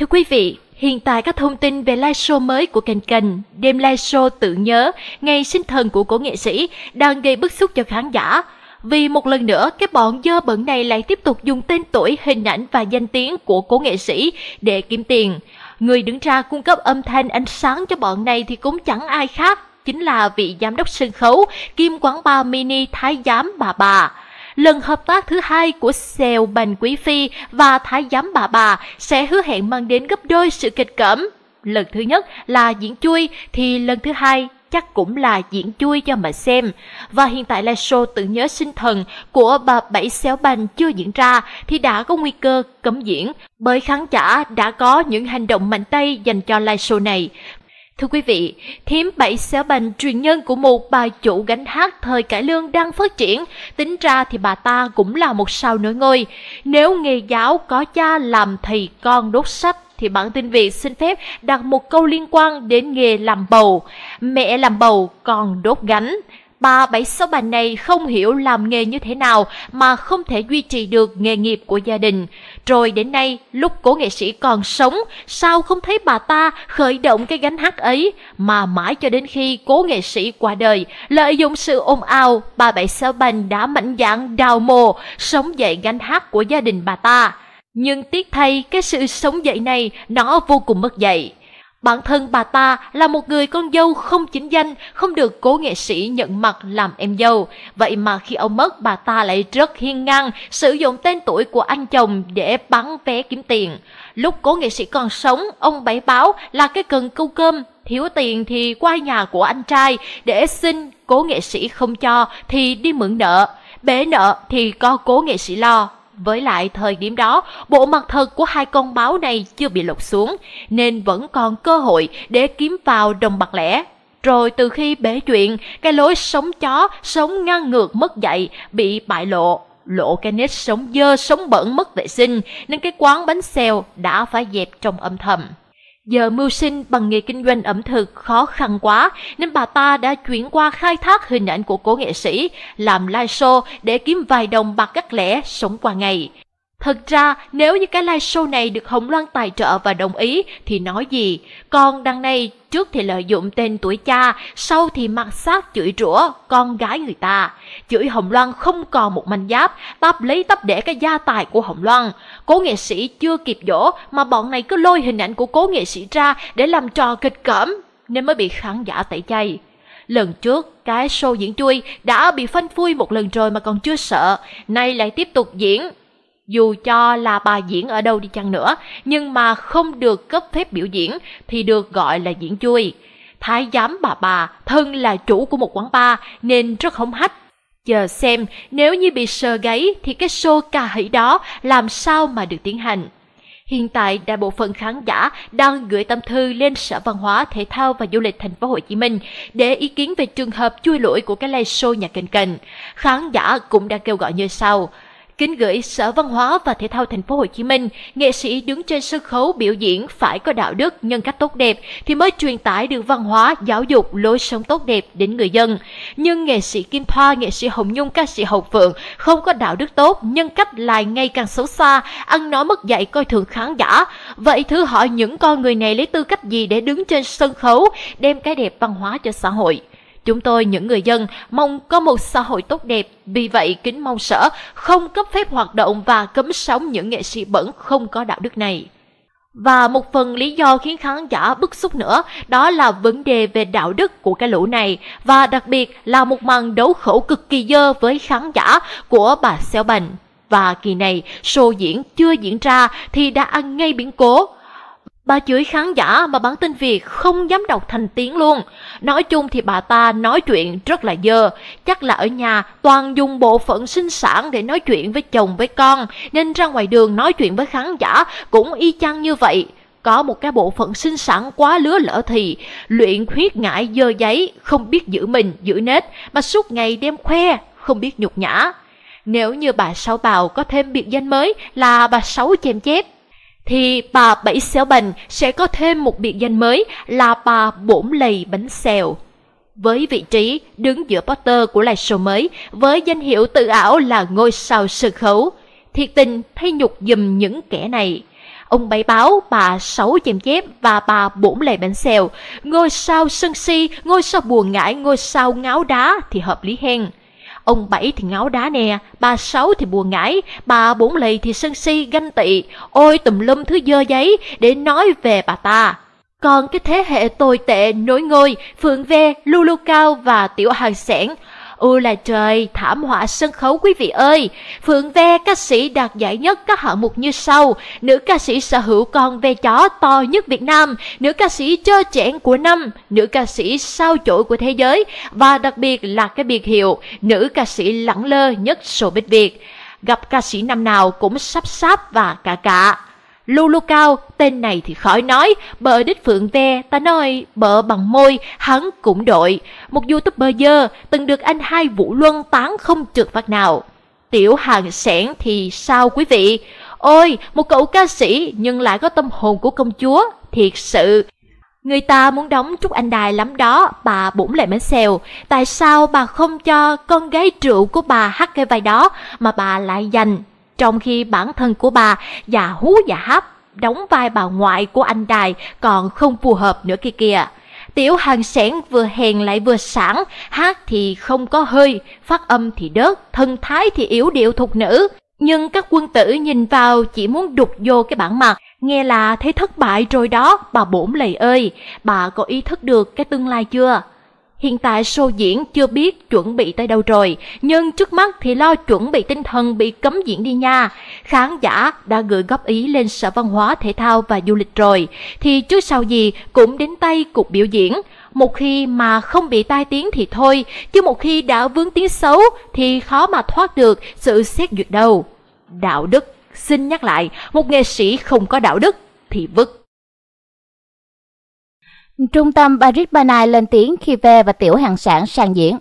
Thưa quý vị, hiện tại các thông tin về live show mới của kênh kênh Đêm live show tự nhớ ngày sinh thần của cổ nghệ sĩ đang gây bức xúc cho khán giả. Vì một lần nữa, cái bọn dơ bẩn này lại tiếp tục dùng tên tuổi, hình ảnh và danh tiếng của cố nghệ sĩ để kiếm tiền. Người đứng ra cung cấp âm thanh ánh sáng cho bọn này thì cũng chẳng ai khác, chính là vị giám đốc sân khấu, kim quán bar mini thái giám bà bà. Lần hợp tác thứ hai của Sèo Bành Quý Phi và Thái giám bà bà sẽ hứa hẹn mang đến gấp đôi sự kịch cỡm. Lần thứ nhất là diễn chui, thì lần thứ hai chắc cũng là diễn chui cho mà xem. Và hiện tại là show tự nhớ sinh thần của bà Bảy Xéo Bành chưa diễn ra thì đã có nguy cơ cấm diễn, bởi khán giả đã có những hành động mạnh tay dành cho live show này. Thưa quý vị, thím bảy xéo bành truyền nhân của một bà chủ gánh hát thời cải lương đang phát triển, tính ra thì bà ta cũng là một sao nổi ngôi. Nếu nghề giáo có cha làm thầy con đốt sách thì bản tin Việt xin phép đặt một câu liên quan đến nghề làm bầu. Mẹ làm bầu còn đốt gánh. Bà bảy sáu bà này không hiểu làm nghề như thế nào mà không thể duy trì được nghề nghiệp của gia đình. Rồi đến nay, lúc cố nghệ sĩ còn sống, sao không thấy bà ta khởi động cái gánh hát ấy, mà mãi cho đến khi cố nghệ sĩ qua đời, lợi dụng sự ồn ào, bà Bảy Sao Bành đã mạnh dạn đào mồ, sống dậy gánh hát của gia đình bà ta. Nhưng tiếc thay, cái sự sống dậy này nó vô cùng mất dạy. Bản thân bà ta là một người con dâu không chính danh, không được cố nghệ sĩ nhận mặt làm em dâu. Vậy mà khi ông mất, bà ta lại rất hiên ngang, sử dụng tên tuổi của anh chồng để bán vé kiếm tiền. Lúc cố nghệ sĩ còn sống, ông bảy báo là cái cần câu cơm, thiếu tiền thì qua nhà của anh trai để xin, cố nghệ sĩ không cho thì đi mượn nợ, bể nợ thì có cố nghệ sĩ lo. Với lại thời điểm đó, bộ mặt thật của hai con báo này chưa bị lột xuống, nên vẫn còn cơ hội để kiếm vào đồng bạc lẻ. Rồi từ khi bể chuyện, cái lối sống chó, sống ngang ngược mất dạy, bị bại lộ. Lộ cái nết sống dơ, sống bẩn mất vệ sinh, nên cái quán bánh xèo đã phải dẹp trong âm thầm. Giờ mưu sinh bằng nghề kinh doanh ẩm thực khó khăn quá nên bà ta đã chuyển qua khai thác hình ảnh của cố nghệ sĩ, làm live show để kiếm vài đồng bạc cắt lẻ sống qua ngày. Thật ra, nếu như cái live show này được Hồng Loan tài trợ và đồng ý thì nói gì? Con đằng này, trước thì lợi dụng tên tuổi cha, sau thì mặc sát chửi rủa con gái người ta. Chửi Hồng Loan không còn một manh giáp, tắp lấy tắp để cái gia tài của Hồng Loan. Cố nghệ sĩ chưa kịp dỗ mà bọn này cứ lôi hình ảnh của cố nghệ sĩ ra để làm trò kịch cỡm, nên mới bị khán giả tẩy chay. Lần trước, cái show diễn chui đã bị phanh phui một lần rồi mà còn chưa sợ, nay lại tiếp tục diễn dù cho là bà diễn ở đâu đi chăng nữa, nhưng mà không được cấp phép biểu diễn thì được gọi là diễn chui. Thái giám bà bà thân là chủ của một quán bar nên rất hống hách. Chờ xem nếu như bị sờ gáy thì cái show ca hỷ đó làm sao mà được tiến hành. Hiện tại, đại bộ phận khán giả đang gửi tâm thư lên Sở Văn hóa, Thể thao và Du lịch Thành phố Hồ Chí Minh để ý kiến về trường hợp chui lỗi của cái live show nhà kênh kênh. Khán giả cũng đã kêu gọi như sau: Kính gửi Sở Văn hóa và Thể thao Thành phố Hồ Chí Minh, nghệ sĩ đứng trên sân khấu biểu diễn phải có đạo đức, nhân cách tốt đẹp thì mới truyền tải được văn hóa, giáo dục, lối sống tốt đẹp đến người dân. Nhưng nghệ sĩ Kim Thoa, nghệ sĩ Hồng Nhung, ca sĩ Hậu Phượng không có đạo đức tốt, nhân cách lại ngày càng xấu xa, ăn nói mất dạy coi thường khán giả. Vậy thử hỏi những con người này lấy tư cách gì để đứng trên sân khấu đem cái đẹp văn hóa cho xã hội? Chúng tôi, những người dân, mong có một xã hội tốt đẹp, vì vậy kính mong sở không cấp phép hoạt động và cấm sóng những nghệ sĩ bẩn không có đạo đức này. Và một phần lý do khiến khán giả bức xúc nữa đó là vấn đề về đạo đức của cái lũ này và đặc biệt là một màn đấu khẩu cực kỳ dơ với khán giả của bà Xeo Bành. Và kỳ này, show diễn chưa diễn ra thì đã ăn ngay biến cố Bà chửi khán giả mà bản tin Việt không dám đọc thành tiếng luôn. Nói chung thì bà ta nói chuyện rất là dơ. Chắc là ở nhà toàn dùng bộ phận sinh sản để nói chuyện với chồng với con. Nên ra ngoài đường nói chuyện với khán giả cũng y chang như vậy. Có một cái bộ phận sinh sản quá lứa lỡ thì luyện huyết ngại dơ giấy, không biết giữ mình, giữ nết, mà suốt ngày đem khoe, không biết nhục nhã. Nếu như bà Sáu Bào có thêm biệt danh mới là bà Sáu chèm chép, thì bà Bảy Xéo Bành sẽ có thêm một biệt danh mới là bà Bổn Lầy Bánh Xèo. Với vị trí đứng giữa Potter của live show mới, với danh hiệu tự ảo là ngôi sao sân khấu, thiệt tình thay nhục dùm những kẻ này. ông Bảy Báo, bà Sáu Chèm Chép và bà Bổn Lầy Bánh Xèo. Ngôi sao sân si, ngôi sao buồn ngãi, ngôi sao ngáo đá thì hợp lý hen. Ông Bảy thì ngáo đá nè, bà Sáu thì buồn ngãi, bà Bốn Lầy thì sân si ganh tị, ôi tùm lum thứ dơ giấy để nói về bà ta. Còn cái thế hệ tồi tệ nối ngôi, Phượng Ve, Lulu Cao và Tiểu Hàng Sẻn Ôi là trời, thảm họa sân khấu quý vị ơi! Phượng Ve ca sĩ đạt giải nhất các hạng mục như sau. Nữ ca sĩ sở hữu con ve chó to nhất Việt Nam, nữ ca sĩ trơ trẽn của năm, nữ ca sĩ sao chổi của thế giới và đặc biệt là cái biệt hiệu nữ ca sĩ lẳng lơ nhất showbiz Việt. Gặp ca sĩ năm nào cũng sắp sáp và cả cả. Lulu Cao, tên này thì khỏi nói, bờ đích phượng ve, ta nói bờ bằng môi, hắn cũng đội. Một youtuber dơ, từng được anh hai Vũ Luân tán không trượt phát nào. Tiểu hàng sẻn thì sao quý vị? Ôi, một cậu ca sĩ nhưng lại có tâm hồn của công chúa, thiệt sự. Người ta muốn đóng Trúc Anh Đài lắm đó, bà bỗng lại mến xèo. Tại sao bà không cho con gái rượu của bà hát cái vai đó mà bà lại dành trong khi bản thân của bà già hú già háp đóng vai bà ngoại của anh đài còn không phù hợp nữa kia kìa. Tiểu hàng sẻn vừa hèn lại vừa sảng, hát thì không có hơi, phát âm thì đớt, thân thái thì yếu điệu thục nữ. Nhưng các quân tử nhìn vào chỉ muốn đục vô cái bản mặt, nghe là thấy thất bại rồi đó, bà bổn lầy ơi, bà có ý thức được cái tương lai chưa? Hiện tại show diễn chưa biết chuẩn bị tới đâu rồi, nhưng trước mắt thì lo chuẩn bị tinh thần bị cấm diễn đi nha. Khán giả đã gửi góp ý lên Sở Văn hóa Thể thao và Du lịch rồi, thì trước sau gì cũng đến tay cục biểu diễn. Một khi mà không bị tai tiếng thì thôi, chứ một khi đã vướng tiếng xấu thì khó mà thoát được sự xét duyệt đâu. Đạo đức, xin nhắc lại, một nghệ sĩ không có đạo đức thì vứt. Trung tâm Paris Banai lên tiếng khi Ve và Tiểu Hàng Sản sang diễn.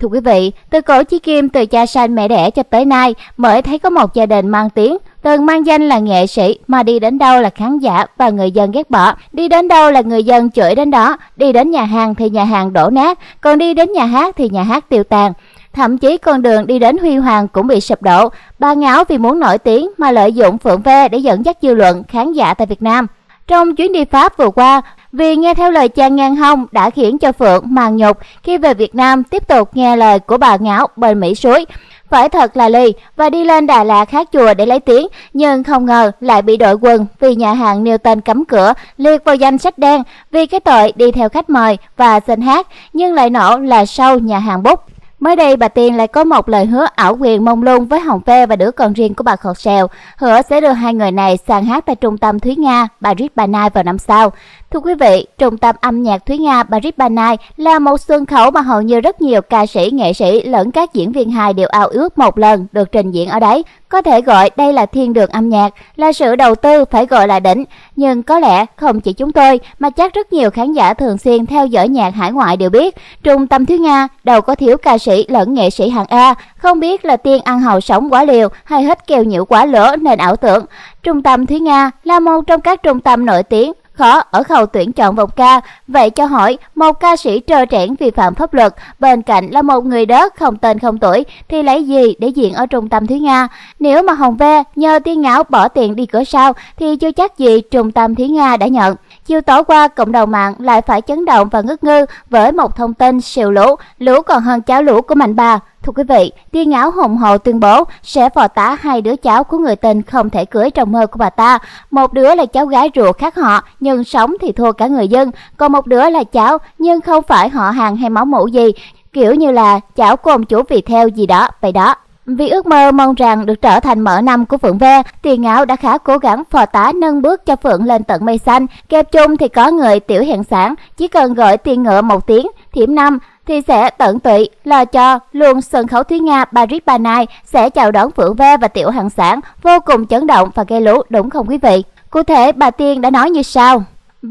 Thưa quý vị, từ cổ chí kim từ cha sanh mẹ đẻ cho tới nay mới thấy có một gia đình mang tiếng, từng mang danh là nghệ sĩ mà đi đến đâu là khán giả và người dân ghét bỏ, đi đến đâu là người dân chửi đến đó, đi đến nhà hàng thì nhà hàng đổ nát, còn đi đến nhà hát thì nhà hát tiêu tàn. Thậm chí con đường đi đến huy hoàng cũng bị sụp đổ, ba ngáo vì muốn nổi tiếng mà lợi dụng Phượng Ve để dẫn dắt dư luận khán giả tại Việt Nam. Trong chuyến đi Pháp vừa qua, vì nghe theo lời cha ngang hông đã khiến cho Phượng màn nhục khi về Việt Nam tiếp tục nghe lời của bà ngáo bên Mỹ suối. Phải thật là ly và đi lên Đà Lạt hát chùa để lấy tiếng, nhưng không ngờ lại bị đội quân vì nhà hàng nêu tên cấm cửa, liệt vào danh sách đen vì cái tội đi theo khách mời và xin hát, nhưng lại nổ là sau nhà hàng bút. Mới đây bà Tiên lại có một lời hứa ảo quyền mông lung với Hồng Phê và đứa con riêng của bà Khọt Sèo, hứa sẽ đưa hai người này sang hát tại trung tâm Thúy Nga, Paris Banai vào năm sau. Thưa quý vị, trung tâm âm nhạc Thúy Nga Paris Banai là một sân khấu mà hầu như rất nhiều ca sĩ, nghệ sĩ lẫn các diễn viên hài đều ao ước một lần được trình diễn ở đấy. Có thể gọi đây là thiên đường âm nhạc, là sự đầu tư phải gọi là đỉnh. Nhưng có lẽ không chỉ chúng tôi mà chắc rất nhiều khán giả thường xuyên theo dõi nhạc hải ngoại đều biết, trung tâm Thúy Nga đâu có thiếu ca sĩ lẫn nghệ sĩ hạng A, không biết là tiên ăn hầu sống quá liều hay hết kèo nhiễu quá lửa nên ảo tưởng. Trung tâm Thúy Nga là một trong các trung tâm nổi tiếng khó ở khâu tuyển chọn vòng ca. Vậy cho hỏi, một ca sĩ trơ trẽn vi phạm pháp luật, bên cạnh là một người đất không tên không tuổi, thì lấy gì để diện ở trung tâm Thúy Nga? Nếu mà Hồng Ve nhờ tiên ngáo bỏ tiền đi cửa sau, thì chưa chắc gì trung tâm Thúy Nga đã nhận. Chiều tối qua, cộng đồng mạng lại phải chấn động và ngất ngư với một thông tin siêu lũ, lũ còn hơn cháo lũ của mạnh bà. Thưa quý vị, tiên áo hùng hậu tuyên bố sẽ phò tá hai đứa cháu của người tình không thể cưới trong mơ của bà ta. Một đứa là cháu gái ruột khác họ, nhưng sống thì thua cả người dân. Còn một đứa là cháu, nhưng không phải họ hàng hay máu mủ gì. Kiểu như là cháu của ông chủ vì theo gì đó, vậy đó. Vì ước mơ mong rằng được trở thành mở năm của Phượng Ve, Tiền Áo đã khá cố gắng phò tá nâng bước cho Phượng lên tận mây xanh. Kẹp chung thì có người tiểu hiện sản, chỉ cần gọi tiền ngựa một tiếng, thiểm năm thì sẽ tận tụy lo cho luôn sân khấu Thúy Nga Paris Banai sẽ chào đón Phượng Ve và Tiểu hàng Sản vô cùng chấn động và gây lũ đúng không quý vị? Cụ thể bà Tiên đã nói như sau.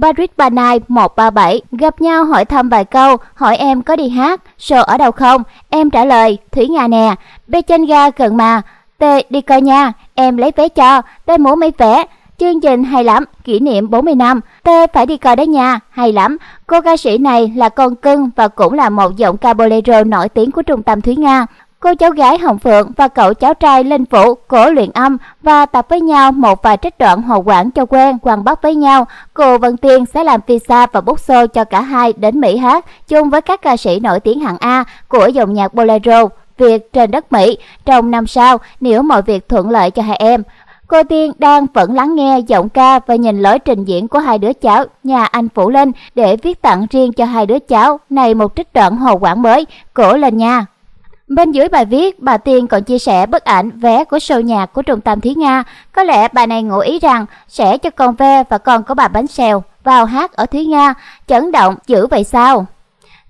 Paris Banai 137 gặp nhau hỏi thăm vài câu, hỏi em có đi hát, show ở đâu không? Em trả lời, Thúy Nga nè, bê trên ga gần mà. T đi coi nha, em lấy vé cho, T muốn mấy vé. Chương trình hay lắm, kỷ niệm 40 năm. T phải đi coi đấy nha, hay lắm. Cô ca sĩ này là con cưng và cũng là một giọng ca bolero nổi tiếng của trung tâm Thúy Nga. Cô cháu gái Hồng Phượng và cậu cháu trai Linh Vũ cổ luyện âm và tập với nhau một vài trích đoạn hồ quảng cho quen quăng bắt với nhau. Cô Vân Tiên sẽ làm visa và bút xô cho cả hai đến Mỹ hát chung với các ca sĩ nổi tiếng hạng A của dòng nhạc bolero Việt trên đất Mỹ trong năm sau nếu mọi việc thuận lợi cho hai em. Cô Tiên đang vẫn lắng nghe giọng ca và nhìn lối trình diễn của hai đứa cháu nhà anh Phủ Linh để viết tặng riêng cho hai đứa cháu này một trích đoạn hồ quảng mới, cổ lên nha. Bên dưới bài viết, bà Tiên còn chia sẻ bức ảnh vé của show nhạc của Trung tâm Thúy Nga. Có lẽ bà này ngụ ý rằng sẽ cho con ve và con có bà bánh xèo vào hát ở Thúy Nga. Chấn động dữ vậy sao?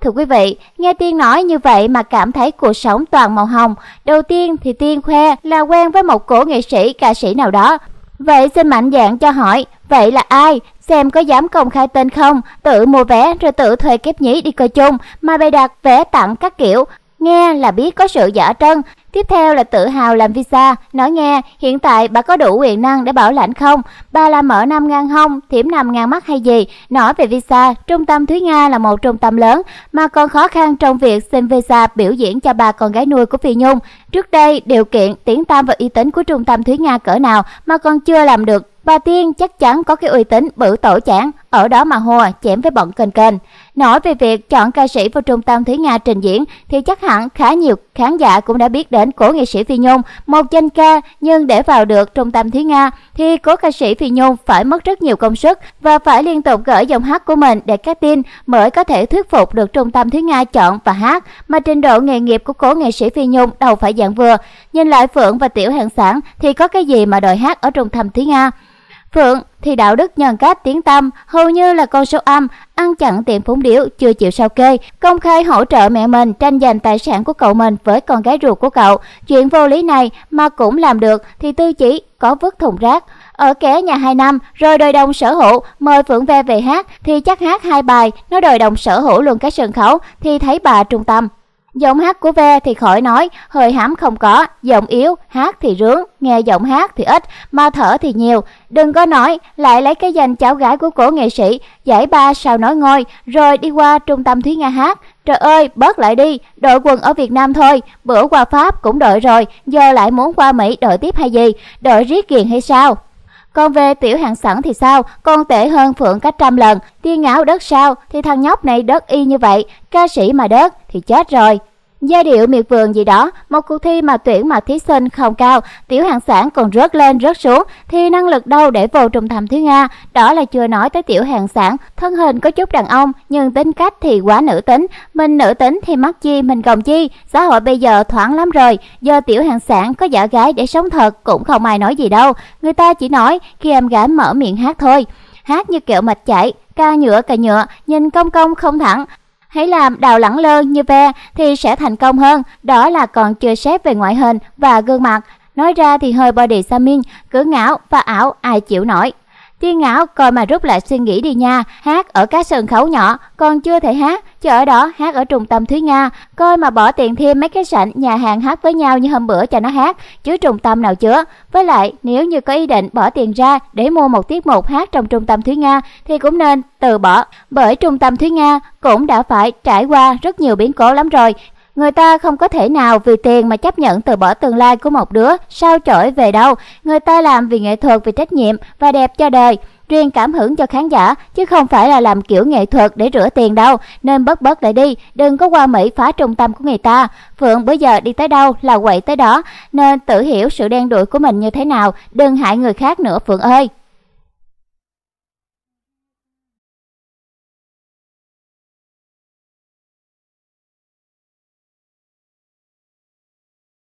Thưa quý vị, nghe Tiên nói như vậy mà cảm thấy cuộc sống toàn màu hồng. Đầu tiên thì Tiên khoe là quen với một cổ nghệ sĩ, ca sĩ nào đó. Vậy xin mạnh dạn cho hỏi, vậy là ai? Xem có dám công khai tên không? Tự mua vé rồi tự thuê kép nhí đi coi chung mà bày đặt vé tặng các kiểu. Nghe là biết có sự giả trân, Tiếp theo là tự hào làm visa, nói nghe, hiện tại bà có đủ quyền năng để bảo lãnh không? Bà làm mở năm ngàn hông, thiểm nằm ngàn mắt hay gì? Nói về visa, trung tâm Thúy Nga là một trung tâm lớn mà còn khó khăn trong việc xin visa biểu diễn cho bà con gái nuôi của Phi Nhung. Trước đây, điều kiện, tiếng tam và uy tín của trung tâm Thúy Nga cỡ nào mà còn chưa làm được Bà Tiên chắc chắn có cái uy tín bự tổ chản, ở đó mà hùa chém với bọn kênh kênh. Nói về việc chọn ca sĩ vào trung tâm Thúy Nga trình diễn thì chắc hẳn khá nhiều khán giả cũng đã biết đến cổ nghệ sĩ Phi Nhung, một danh ca, nhưng để vào được trung tâm Thúy Nga thì cố ca sĩ Phi Nhung phải mất rất nhiều công sức và phải liên tục gửi giọng hát của mình để các tin mới có thể thuyết phục được trung tâm Thúy Nga chọn và hát, mà trình độ nghề nghiệp của cố nghệ sĩ Phi Nhung đâu phải dạng vừa. Nhìn lại Phượng và Tiểu Hàng Sản thì có cái gì mà đòi hát ở trung tâm Thúy Nga. Phượng thì đạo đức nhân cách tiếng tâm hầu như là con số âm, ăn chặn tiền phúng điếu, chưa chịu sao kê, công khai hỗ trợ mẹ mình tranh giành tài sản của cậu mình với con gái ruột của cậu. Chuyện vô lý này mà cũng làm được thì tư chỉ có vứt thùng rác. Ở kẻ nhà hai năm rồi đòi đồng sở hữu, mời Phượng Ve về hát thì chắc hát hai bài, nó đòi đồng sở hữu luôn cái sân khấu thì thấy bà trung tâm. Giọng hát của Ve thì khỏi nói, hơi hám không có, giọng yếu, hát thì rướng, nghe giọng hát thì ít, mà thở thì nhiều. Đừng có nói, lại lấy cái danh cháu gái của cổ nghệ sĩ, giải ba sao nói ngôi, rồi đi qua trung tâm Thúy Nga hát. Trời ơi, bớt lại đi, đội quần ở Việt Nam thôi, bữa qua Pháp cũng đợi rồi, giờ lại muốn qua Mỹ đợi tiếp hay gì, đợi riết kiền hay sao? Còn về tiểu hạng sẵn thì sao, con tệ hơn Phượng cách trăm lần, tiên ngáo đất sao, thì thằng nhóc này đất y như vậy, ca sĩ mà đất thì chết rồi. Giai điệu miệt vườn gì đó, một cuộc thi mà tuyển mà thí sinh không cao, tiểu hạng sản còn rớt lên rớt xuống, thì năng lực đâu để vô trùng thầm thứ Nga, đó là chưa nói tới tiểu hạng sản, thân hình có chút đàn ông, nhưng tính cách thì quá nữ tính, mình nữ tính thì mắc chi, mình gồng chi, xã hội bây giờ thoáng lắm rồi, giờ tiểu hạng sản có giả gái để sống thật cũng không ai nói gì đâu, người ta chỉ nói khi em gái mở miệng hát thôi, hát như kẹo mạch chảy, ca nhựa cà nhựa, nhìn công công không thẳng, Hãy làm đào lẳng lơ như ve thì sẽ thành công hơn, đó là còn chưa xét về ngoại hình và gương mặt. Nói ra thì hơi body shaming, cứ ngáo và ảo ai chịu nổi. Tiên Ngạo coi mà rút lại suy nghĩ đi nha, hát ở các sân khấu nhỏ, còn chưa thể hát, chứ ở đó hát ở trung tâm Thúy Nga, coi mà bỏ tiền thêm mấy cái sảnh nhà hàng hát với nhau như hôm bữa cho nó hát, chứ trung tâm nào chứa. Với lại, nếu như có ý định bỏ tiền ra để mua một tiết mục hát trong trung tâm Thúy Nga thì cũng nên từ bỏ, bởi trung tâm Thúy Nga cũng đã phải trải qua rất nhiều biến cố lắm rồi, Người ta không có thể nào vì tiền mà chấp nhận từ bỏ tương lai của một đứa sao chổi về đâu. Người ta làm vì nghệ thuật, vì trách nhiệm và đẹp cho đời. Truyền cảm hứng cho khán giả chứ không phải là làm kiểu nghệ thuật để rửa tiền đâu. Nên bớt bớt lại đi đừng có qua mỹ phá trung tâm của người ta. Phượng bữa giờ đi tới đâu là quậy tới đó. Nên tự hiểu sự đen đuổi của mình như thế nào đừng hại người khác nữa phượng ơi.